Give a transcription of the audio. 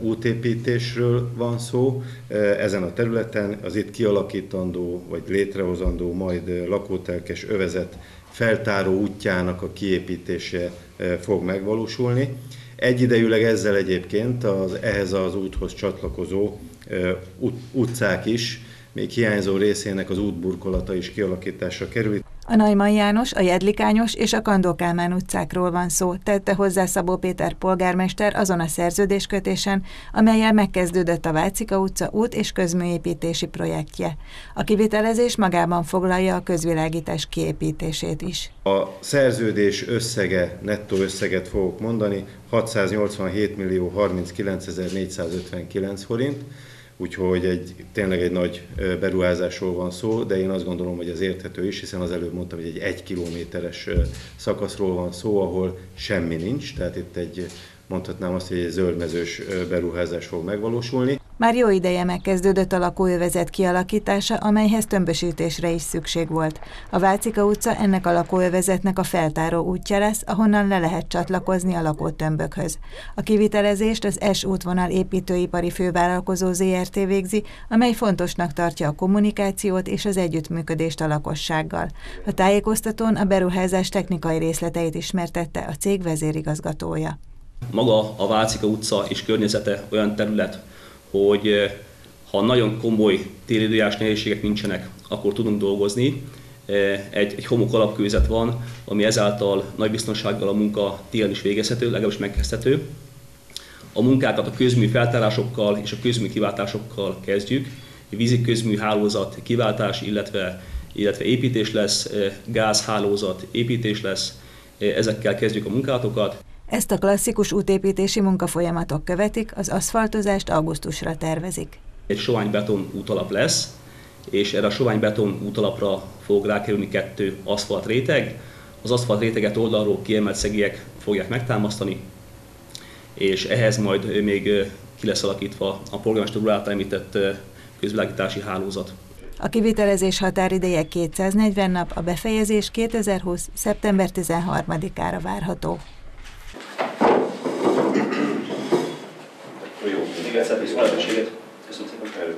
Útépítésről van szó, ezen a területen az itt kialakítandó vagy létrehozandó majd lakótelkes övezet feltáró útjának a kiépítése fog megvalósulni. Egyidejűleg ezzel egyébként az, ehhez az úthoz csatlakozó utcák is, még hiányzó részének az útburkolata is kialakításra kerül. A Najman János, a Jedlikányos és a Kandó Kálmán utcákról van szó, tette hozzá Szabó Péter polgármester azon a szerződéskötésen, amelyel megkezdődött a Vácika utca út- és közműépítési projektje. A kivitelezés magában foglalja a közvilágítás kiépítését is. A szerződés összege, nettó összeget fogok mondani, 687 millió 39 459 forint, úgyhogy egy, tényleg egy nagy beruházásról van szó, de én azt gondolom, hogy ez érthető is, hiszen az előbb mondtam, hogy egy egy kilométeres szakaszról van szó, ahol semmi nincs, tehát itt egy mondhatnám azt, hogy egy zöldmezős beruházás fog megvalósulni. Már jó ideje megkezdődött a lakóövezet kialakítása, amelyhez tömbösítésre is szükség volt. A Vácika utca ennek a lakóövezetnek a feltáró útja lesz, ahonnan le lehet csatlakozni a lakótömbökhöz. A kivitelezést az S útvonal építőipari fővállalkozó ZRT végzi, amely fontosnak tartja a kommunikációt és az együttműködést a lakossággal. A tájékoztatón a beruházás technikai részleteit ismertette a cég vezérigazgatója. Maga a Vácika utca és környezete olyan terület, hogy eh, ha nagyon komoly télidőjárás nehézségek nincsenek, akkor tudunk dolgozni. Eh, egy, egy homok alapkőzet van, ami ezáltal nagy biztonsággal a munka télen is végezhető, legalábbis megkezdhető. A munkákat a közmű feltárásokkal és a közmű kiváltásokkal kezdjük. Vízi közmű hálózat kiváltás, illetve, illetve építés lesz, eh, gázhálózat építés lesz, ezekkel kezdjük a munkátokat. Ezt a klasszikus útépítési munkafolyamatok követik, az aszfaltozást augusztusra tervezik. Egy soványbeton útalap lesz, és erre a soványbeton útalapra fog rákerülni kettő aszfalt réteg. Az aszfalt réteget oldalról kiemelt szegiek fogják megtámasztani, és ehhez majd még ki lesz alakítva a polgármester úr által említett közvilágítási hálózat. A kivitelezés határideje 240 nap, a befejezés 2020. szeptember 13-ára várható. Die ganze Zeit ist unabhängig. Das ist uns egal.